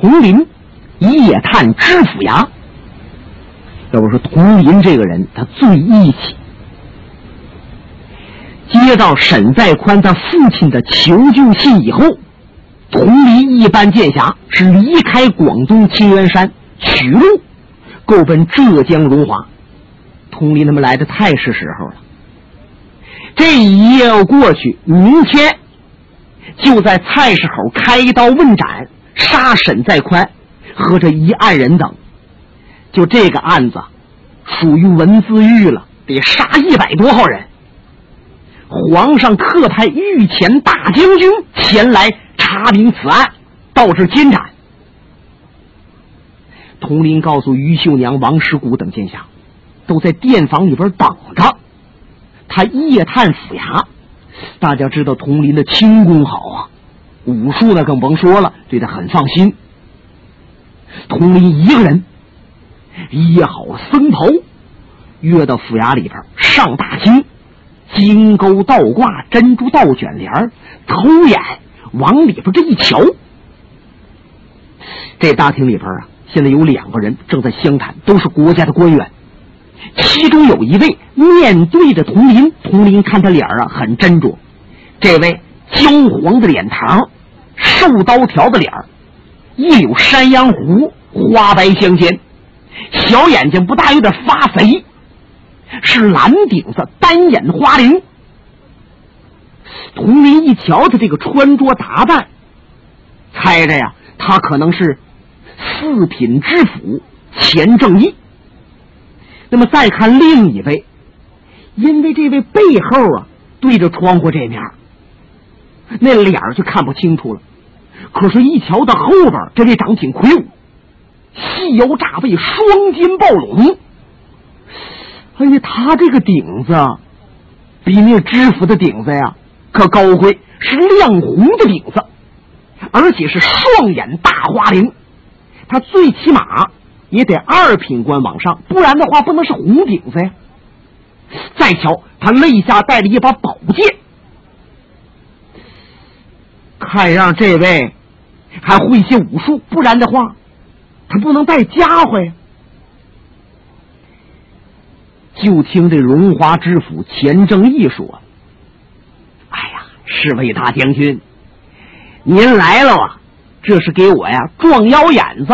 佟林夜探知府衙。要不说佟林这个人，他最义气。接到沈在宽他父亲的求救信以后，佟林一班剑侠是离开广东青源山，取路，够奔浙江荣华。佟林他们来的太是时候了。这一夜要过去，明天就在菜市口开刀问斩，杀沈在宽和这一案人等。就这个案子，属于文字狱了，得杀一百多号人。皇上特派御前大将军前来查明此案，到这监斩。佟林告诉于秀娘、王师古等剑侠，都在殿房里边等着。他夜探府衙，大家知道佟林的轻功好啊，武术呢更甭说了，对他很放心。佟林一个人掖好僧袍，约到府衙里边上大厅。金钩倒挂，珍珠倒卷帘偷眼往里边这一瞧，这大厅里边啊，现在有两个人正在相谈，都是国家的官员。其中有一位面对着佟林，佟林看他脸啊很斟酌。这位焦黄的脸膛，瘦刀条的脸一绺山羊胡，花白相间，小眼睛不大，有点发肥。是蓝顶子单眼花翎。佟林一瞧他这个穿着打扮，猜着呀，他可能是四品知府钱正义。那么再看另一位，因为这位背后啊对着窗户这面，那脸就看不清楚了。可是，一瞧到后边，这位长挺魁梧，细腰炸背，双肩抱拢。哎呀，他这个顶子比那知府的顶子呀可高贵，是亮红的顶子，而且是双眼大花翎。他最起码也得二品官往上，不然的话不能是红顶子呀。再瞧他肋下带着一把宝剑，看样这位还会些武术，不然的话他不能带家伙呀。就听这荣华知府钱正义说：“哎呀，侍卫大将军，您来了啊！这是给我呀壮腰眼子，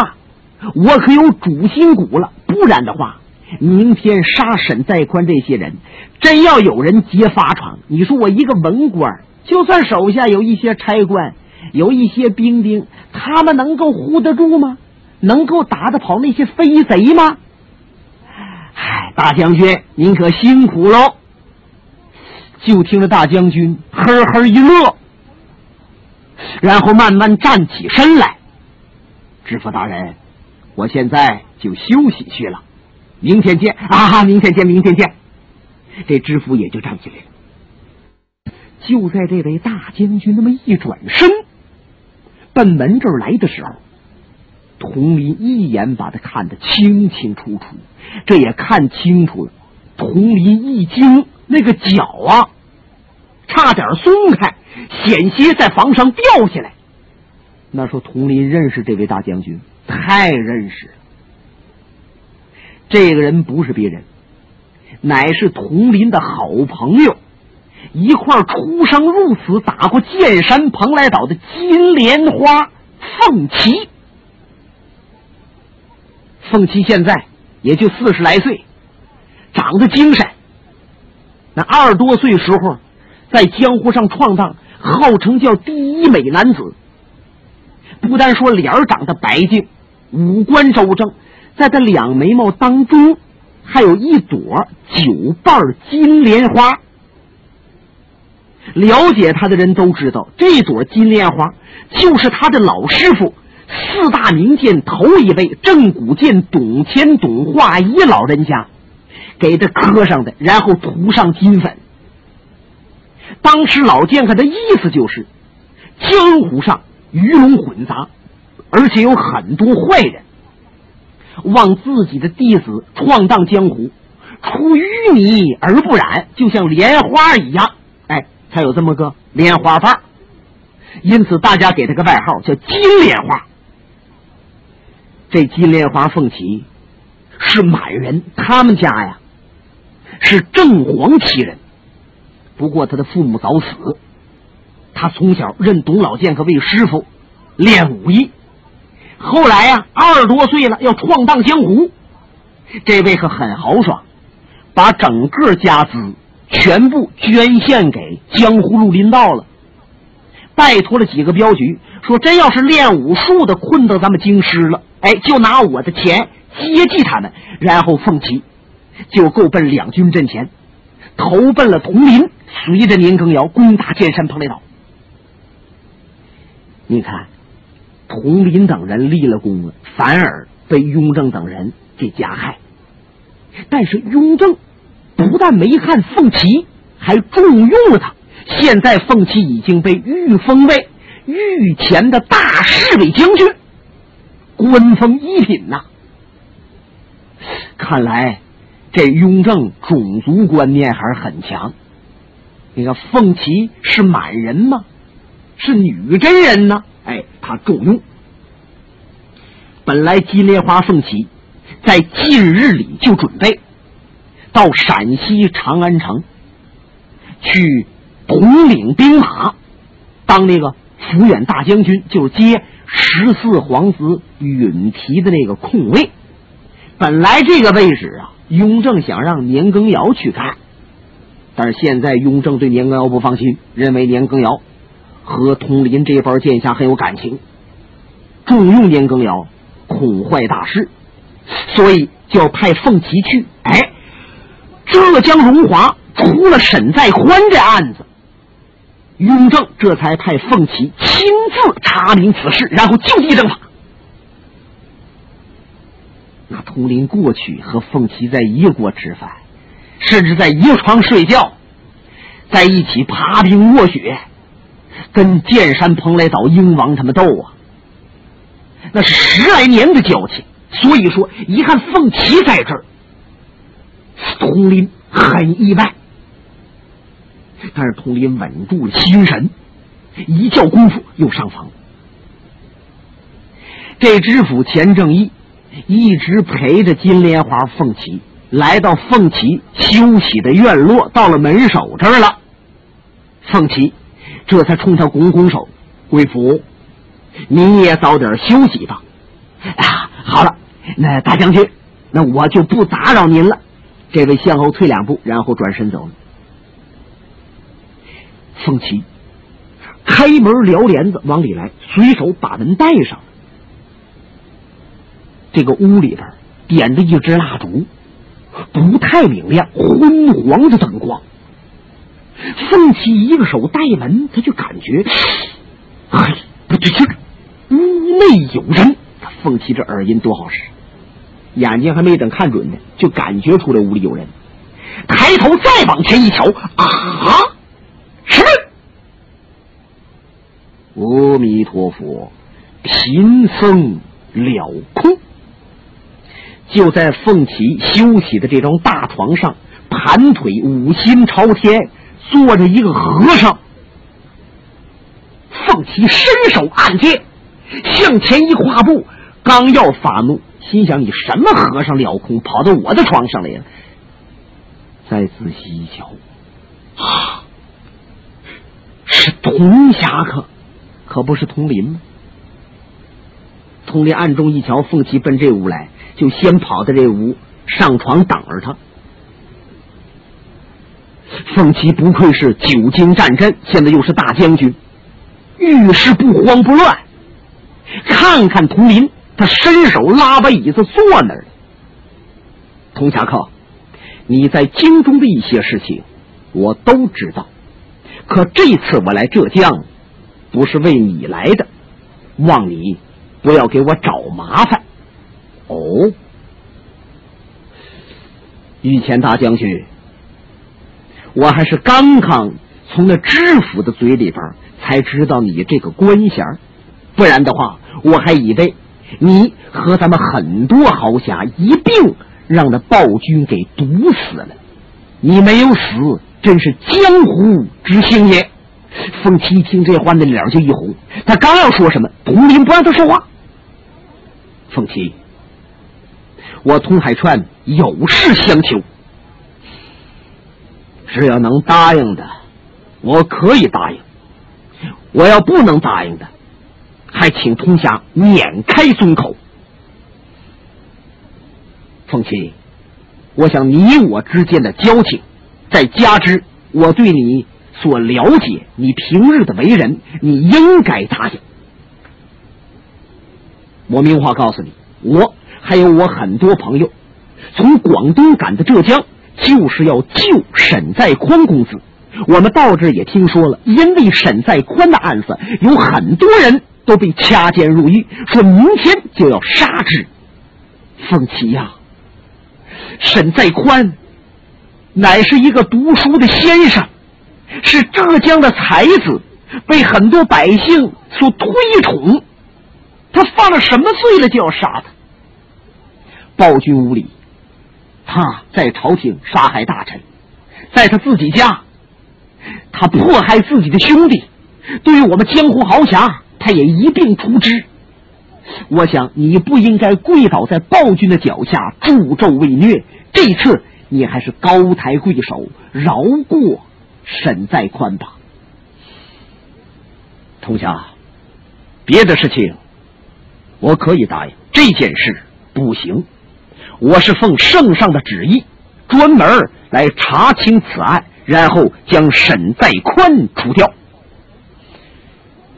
我可有主心骨了。不然的话，明天杀沈在宽这些人，真要有人劫法场，你说我一个文官，就算手下有一些差官，有一些兵丁，他们能够护得住吗？能够打得跑那些飞贼吗？”嗨，大将军，您可辛苦喽！就听着大将军呵呵一乐，然后慢慢站起身来。知府大人，我现在就休息去了，明天见啊！明天见，明天见。这知府也就站起来了。就在这位大将军那么一转身，奔门这儿来的时候。佟林一眼把他看得清清楚楚，这也看清楚了。佟林一惊，那个脚啊，差点松开，险些在房上掉下来。那说佟林认识这位大将军，太认识了。这个人不是别人，乃是佟林的好朋友，一块出生入死、打过剑山蓬莱岛的金莲花凤琪。凤七现在也就四十来岁，长得精神。那二十多岁时候，在江湖上闯荡，号称叫第一美男子。不单说脸长得白净，五官周正，在他两眉毛当中还有一朵九瓣金莲花。了解他的人都知道，这朵金莲花就是他的老师傅。四大名剑头一位正骨剑董乾董化一老人家给他刻上的，然后涂上金粉。当时老剑客的意思就是，江湖上鱼龙混杂，而且有很多坏人，望自己的弟子闯荡江湖，出淤泥而不染，就像莲花一样。哎，才有这么个莲花范因此大家给他个外号叫金莲花。这金莲花凤起是满人，他们家呀是正黄旗人。不过他的父母早死，他从小认董老剑客为师傅，练武艺。后来呀，二十多岁了，要闯荡江湖。这位可很豪爽，把整个家资全部捐献给江湖绿林道了。拜托了几个镖局，说真要是练武术的困到咱们京师了，哎，就拿我的钱接济他们，然后凤起就够奔两军阵前，投奔了佟林，随着年羹尧攻打剑山蓬莱岛。你看，佟林等人立了功了，反而被雍正等人给加害。但是雍正不但没看凤起，还重用了他。现在凤起已经被御封为御前的大侍卫将军，官封一品呐。看来这雍正种族观念还是很强。你看凤起是满人吗？是女真人呢？哎，他重用。本来金莲花凤起在近日里就准备到陕西长安城去。统领兵马，当那个抚远大将军，就是接十四皇子允提的那个空位。本来这个位置啊，雍正想让年羹尧去干，但是现在雍正对年羹尧不放心，认为年羹尧和佟林这帮剑侠很有感情，重用年羹尧，恐坏大事，所以就要派凤起去。浙江荣华出了沈在宽这案子。雍正这才派凤琪亲自查明此事，然后就地正法。那佟林过去和凤琪在一个锅吃饭，甚至在一个床睡觉，在一起爬冰卧雪，跟剑山蓬莱岛鹰王他们斗啊，那是十来年的交情。所以说，一看凤起在这儿，佟林很意外。但是佟林稳住了心神，一觉功夫又上房。这知府钱正义一直陪着金莲花凤起，来到凤起休息的院落，到了门首这儿了。凤起这才冲他拱拱手：“贵府，您也早点休息吧。”啊，好了，那大将军，那我就不打扰您了。这位向后退两步，然后转身走了。凤七开门撩帘子往里来，随手把门带上。这个屋里边点着一支蜡烛，不太明亮，昏黄的灯光。凤七一个手带门，他就感觉，嘿，不对劲儿，屋内有人。凤七这耳音多好使，眼睛还没等看准呢，就感觉出来屋里有人。抬头再往前一瞧，啊！什么？阿弥陀佛，贫僧了空。就在凤起休息的这张大床上，盘腿五心朝天坐着一个和尚。凤起伸手按剑，向前一跨步，刚要发怒，心想：你什么和尚了空，跑到我的床上来了？再仔细一瞧，啊！是童侠客，可不是佟林吗？佟林暗中一瞧，凤起奔这屋来，就先跑到这屋上床等着他。凤起不愧是久经战阵，现在又是大将军，遇事不慌不乱。看看佟林，他伸手拉把椅子坐那儿了。佟侠客，你在京中的一些事情，我都知道。可这次我来浙江，不是为你来的，望你不要给我找麻烦。哦，御前大将军，我还是刚刚从那知府的嘴里边才知道你这个官衔不然的话，我还以为你和咱们很多豪侠一并让那暴君给毒死了。你没有死。真是江湖之幸也。凤七一听这话，那脸就一红。他刚要说什么，佟林不让他说话。凤七，我童海川有事相求。只要能答应的，我可以答应；我要不能答应的，还请通侠免开尊口。凤七，我想你我之间的交情，再加之我对你所了解，你平日的为人，你应该答应。我明话告诉你，我还有我很多朋友，从广东赶到浙江。就是要救沈在宽公子。我们到这也听说了，因为沈在宽的案子，有很多人都被掐尖入狱，说明天就要杀之。凤七呀，沈在宽乃是一个读书的先生，是浙江的才子，被很多百姓所推崇。他犯了什么罪了，就要杀他？暴君无礼。他在朝廷杀害大臣，在他自己家，他迫害自己的兄弟。对于我们江湖豪侠，他也一并除之。我想你不应该跪倒在暴君的脚下助纣为虐，这次你还是高抬贵手，饶过沈在宽吧。童侠，别的事情我可以答应，这件事不行。我是奉圣上的旨意，专门来查清此案，然后将沈在宽除掉。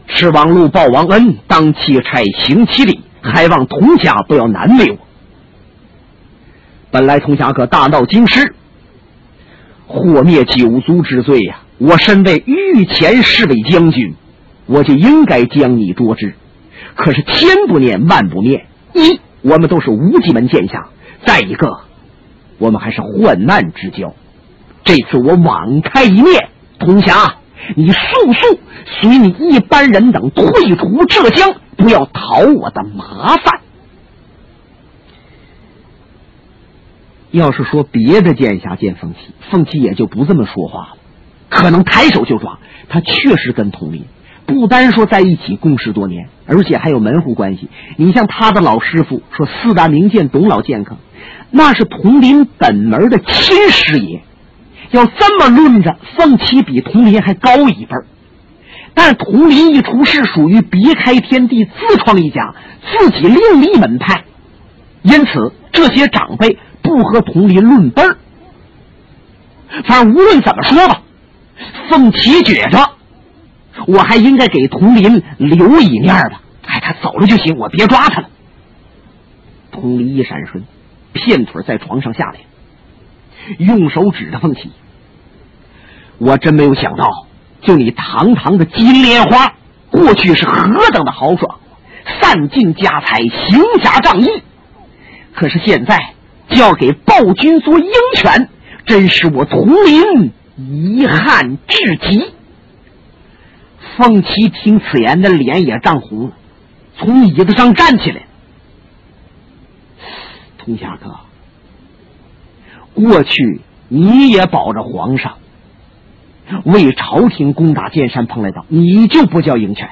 吃王禄报王恩，当七差行其礼，还望童侠不要难为我。本来童侠可大闹京师，祸灭九族之罪呀！我身为御前侍卫将军，我就应该将你捉之。可是千不念万不念，一我们都是无极门剑下。再一个，我们还是患难之交。这次我网开一面，童侠，你速速随你一般人等退出浙江，不要讨我的麻烦。要是说别的剑侠见凤七，凤七也就不这么说话了，可能抬手就抓。他确实跟童林不单说在一起共事多年，而且还有门户关系。你像他的老师傅说四大名剑董老剑客。那是佟林本门的亲师爷，要这么论着，凤七比佟林还高一辈儿但佟林一出世，属于别开天地、自创一家，自己另立门派，因此这些长辈不和佟林论辈儿。反正无论怎么说吧，凤七觉着我还应该给佟林留一面吧。哎，他走了就行，我别抓他了。佟林一闪身。片腿在床上下来，用手指着凤七。我真没有想到，就你堂堂的金莲花，过去是何等的豪爽，散尽家财，行侠仗义。可是现在就要给暴君做鹰犬，真是我佟林遗憾至极。凤七听此言，的脸也涨红了，从椅子上站起来。童侠哥，过去你也保着皇上，为朝廷攻打剑山蓬莱岛，你就不叫鹰犬；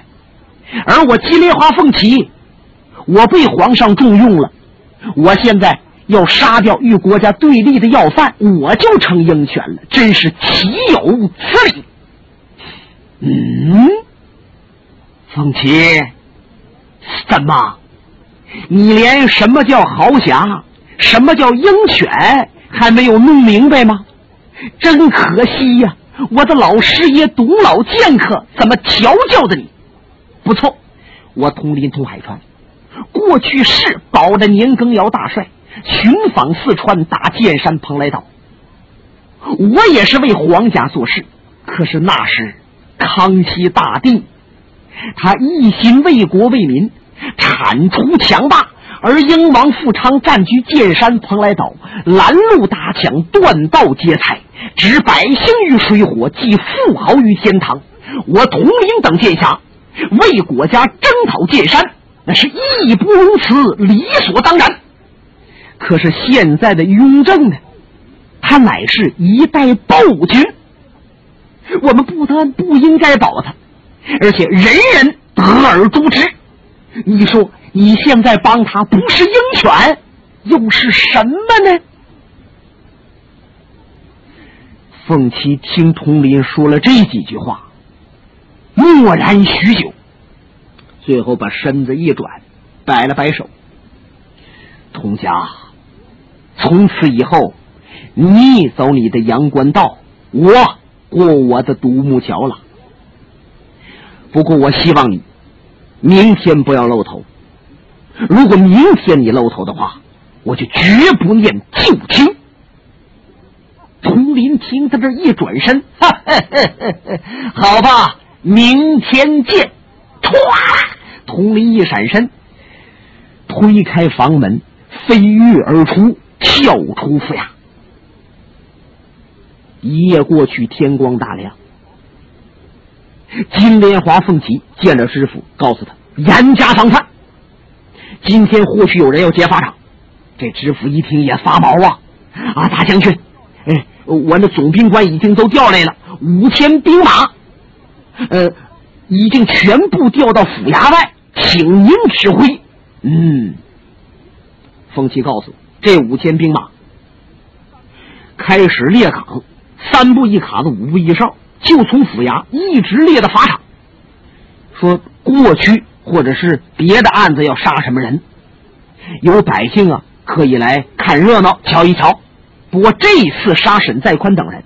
而我金莲花凤起，我被皇上重用了，我现在要杀掉与国家对立的要犯，我就成鹰犬了，真是岂有此理！嗯，凤起，怎么？你连什么叫豪侠，什么叫鹰犬还没有弄明白吗？真可惜呀！我的老师爷董老剑客怎么调教的你？不错，我通林通海川，过去是保着年羹尧大帅寻访四川打剑山蓬莱岛，我也是为皇家做事。可是那时康熙大帝，他一心为国为民。铲除强霸，而英王富昌占据剑山蓬莱岛，拦路打抢，断道劫财，置百姓于水火，寄富豪于天堂。我统领等剑侠为国家征讨剑山，那是义不容辞，理所当然。可是现在的雍正呢？他乃是一代暴君，我们不但不应该保他，而且人人得而诛之。你说你现在帮他不是鹰犬，又是什么呢？凤七听佟林说了这几句话，默然许久，最后把身子一转，摆了摆手：“佟家，从此以后，你走你的阳关道，我过我的独木桥了。不过，我希望你明天不要露头。如果明天你露头的话，我就绝不念旧情。”佟林听他这一转身，哈哈哈哈，好吧，明天见。唰，佟林一闪身，推开房门，飞跃而出，跳出府衙。一夜过去，天光大亮。金莲花凤起见了师傅，告诉他严加防范。今天或许有人要劫法场。这知府一听也发毛啊！啊，大将军，哎。我那总兵官已经都调来了五千兵马，呃，已经全部调到府衙外，请您指挥。嗯，风七告诉这五千兵马开始列岗，三步一卡子，五步一哨，就从府衙一直列到法场。说过去或者是别的案子要杀什么人，有百姓啊可以来看热闹，瞧一瞧。不过这次杀沈在宽等人，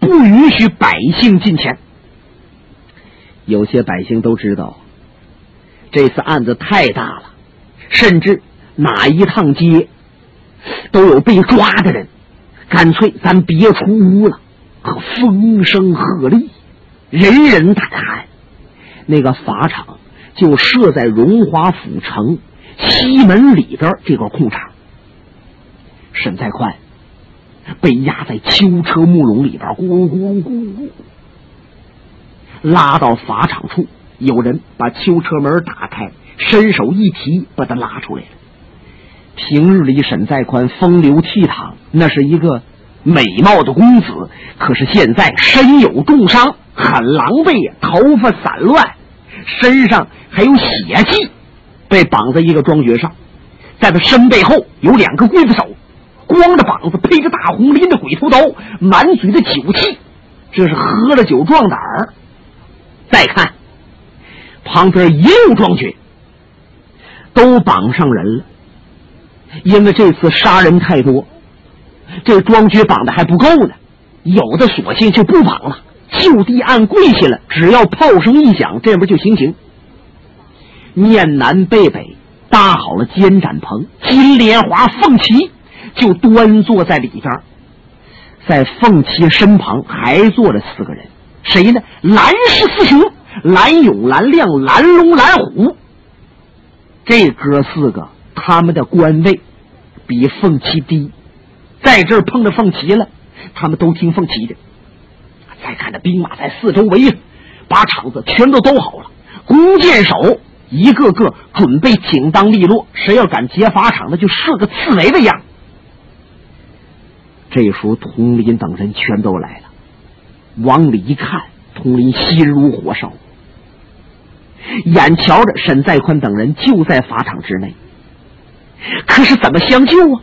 不允许百姓进前。有些百姓都知道，这次案子太大了，甚至哪一趟街都有被抓的人，干脆咱别出屋了。可风声鹤唳，人人胆寒。那个法场就设在荣华府城西门里边这个空场。沈在宽。被压在囚车木笼里边，咕噜咕噜咕噜咕，拉到法场处。有人把囚车门打开，伸手一提，把他拉出来了。平日里沈在宽风流倜傥，那是一个美貌的公子。可是现在身有重伤，很狼狈，头发散乱，身上还有血迹，被绑在一个庄爵上，在他身背后有两个刽子手。光着膀子，披着大红，拎着鬼头刀，满嘴的酒气，这是喝了酒壮胆儿。再看旁边也有庄爵，都绑上人了。因为这次杀人太多，这庄爵绑的还不够呢，有的索性就不绑了，就地按跪下了。只要炮声一响，这边就行刑。面南背北搭好了监斩棚，金莲花凤旗。就端坐在里边，在凤七身旁还坐着四个人，谁呢？蓝氏四雄：蓝勇、蓝亮、蓝龙、蓝虎。这哥四个，他们的官位比凤七低，在这儿碰着凤七了，他们都听凤七的。再看那兵马在四周围，把场子全都兜好了，弓箭手一个个准备挺当利落，谁要敢劫法场，那就射个刺猬的样。这时候，佟林等人全都来了。往里一看，佟林心如火烧，眼瞧着沈在宽等人就在法场之内，可是怎么相救啊？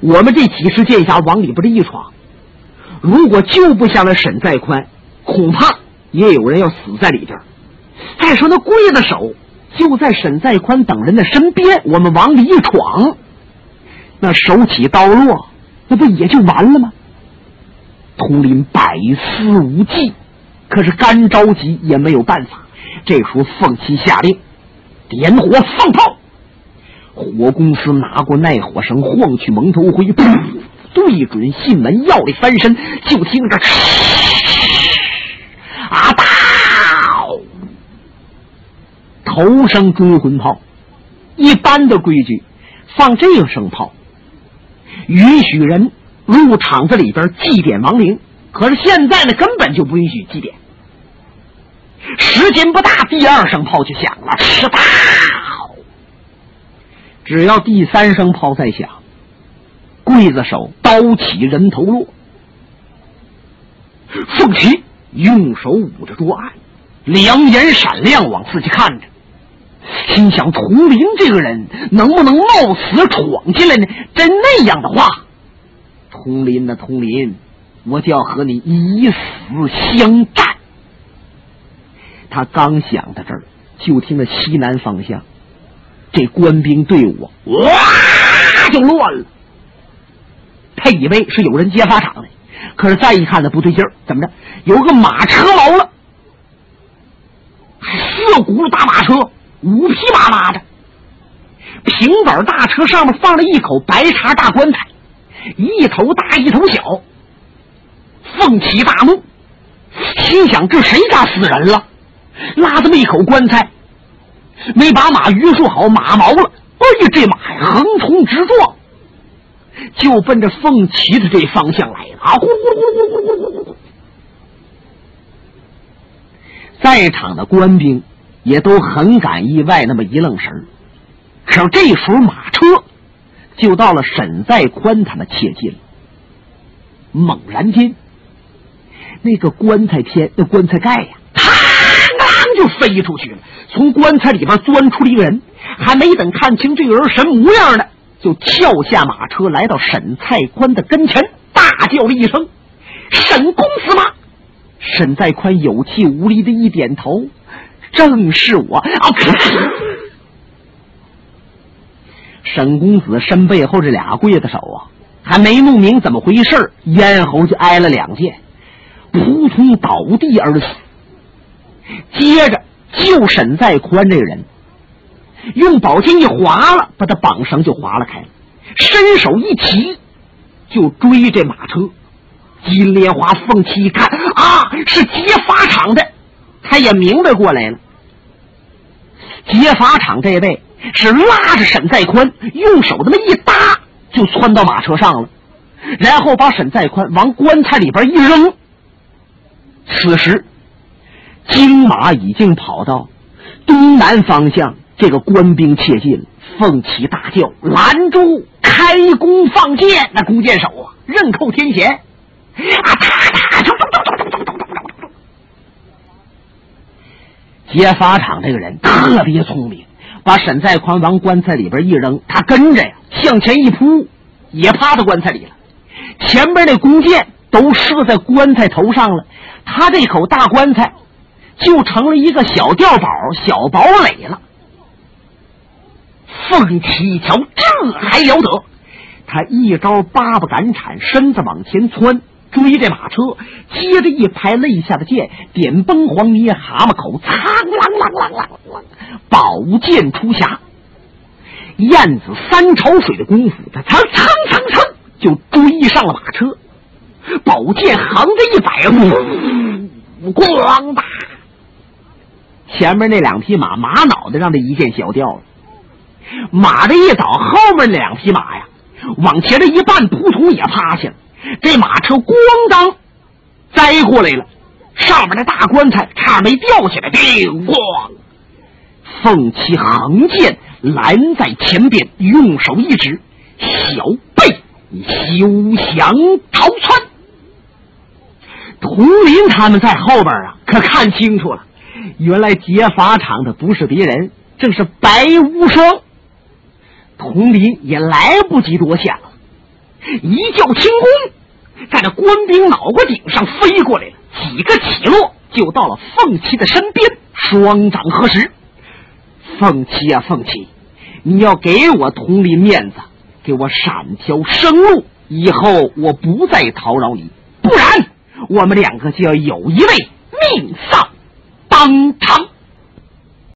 我们这几十剑侠往里边这一闯，如果救不下来沈在宽，恐怕也有人要死在里边。再说那刽子手就在沈在宽等人的身边，我们往里一闯，那手起刀落。那不也就完了吗？佟林百思无计，可是干着急也没有办法。这时候，凤七下令点火放炮，火公司拿过耐火绳，晃去蒙头灰，对准信门要里翻身，就听着啊哒，头声追魂炮。一般的规矩，放这个声炮。允许人入场子里边祭奠亡灵，可是现在呢，根本就不允许祭奠。时间不大，第二声炮就响了，是吧？只要第三声炮再响，刽子手刀起人头落。凤七用手捂着桌案，两眼闪亮，往自己看着。心想：童林这个人能不能冒死闯进来呢？真那样的话，童林呐，童林，我就要和你以死相战。他刚想到这儿，就听到西南方向这官兵队伍哇就乱了。他以为是有人劫法场的，可是再一看呢，不对劲儿，怎么着？有个马车毛了，四轱辘大马车，五匹马拉着，平板大车上面放了一口白茶大棺材，一头大一头小。凤起大怒，心想：这谁家死人了？拉这么一口棺材，没把马约束好，马毛了。哎呀，这马横冲直撞。就奔着凤岐的这方向来了啊！呼呼呼呼呼呼呼！在场的官兵也都很感意外，那么一愣神可这时候马车就到了沈在宽他们切近了。猛然间，那个棺材天、那棺材盖呀，嘡啷就飞出去了。从棺材里边钻出了一个人，还没等看清这个人什么模样呢。就跳下马车，来到沈在宽的跟前，大叫了一声：“沈公子吗？”沈在宽有气无力的一点头：“正是我。”啊！沈公子身背后这俩刽子手啊，还没弄明怎么回事咽喉就挨了两剑，扑通倒地而死。接着救沈在宽这个人。用宝剑一划了，把他绑绳就划了开了，伸手一提，就追这马车。金莲花凤七一看啊，是劫法场的，他也明白过来了。劫法场这位是拉着沈在宽，用手这么一搭，就窜到马车上了，然后把沈在宽往棺材里边一扔。此时，金马已经跑到东南方向。这个官兵切近，奉旗大叫：“拦住！开弓放箭！”那弓箭手啊，刃扣天弦，啊，哒啪，咚咚咚咚咚咚咚咚咚。劫法场这个人特别聪明，把沈在宽往棺材里边一扔，他跟着呀向前一扑，也趴到棺材里了。前边那弓箭都射在棺材头上了，他这口大棺材就成了一个小碉堡、小堡垒了。凤起一瞧，这还了得！他一招八不赶铲，身子往前窜，追这马车，接着一拍肋下的剑，点崩黄捏蛤蟆口，苍啷啷啷啷啷，宝剑出匣。燕子三潮水的功夫，他噌噌噌噌就追上了马车，宝剑横着一摆，咣哒！前面那两匹马马脑袋让他一剑削掉了。马这一倒，后面两匹马呀，往前这一绊，扑通也趴下了。这马车咣当栽过来了，上面的大棺材差点没掉下来。叮咣，凤七横剑拦在前边，用手一指：“小辈，你休想逃窜！”佟林他们在后边啊，可看清楚了，原来劫法场的不是别人，正是白无双。佟林也来不及多想，一叫轻功，在那官兵脑瓜顶上飞过来了，几个起落就到了凤七的身边，双掌合十。凤七啊，凤七，你要给我佟林面子，给我闪条生路，以后我不再叨扰你，不然我们两个就要有一位命丧当场。